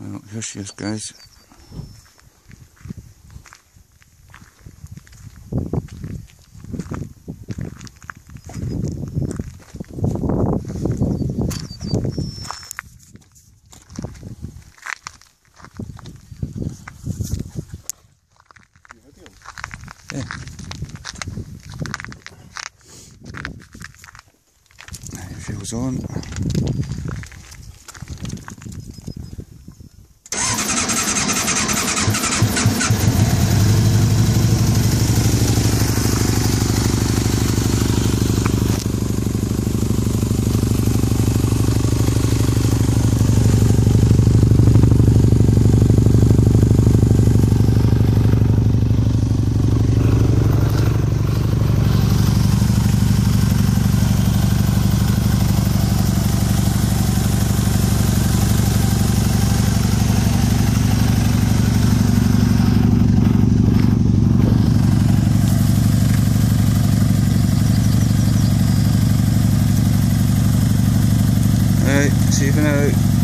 Well, here she is, guys. Yeah. She goes on. 来，七分了。